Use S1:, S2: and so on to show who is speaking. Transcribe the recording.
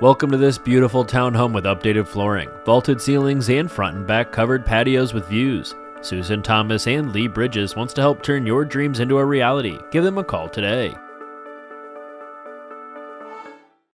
S1: Welcome to this beautiful townhome with updated flooring, vaulted ceilings, and front and back covered patios with views. Susan Thomas and Lee Bridges wants to help turn your dreams into a reality. Give them a call today.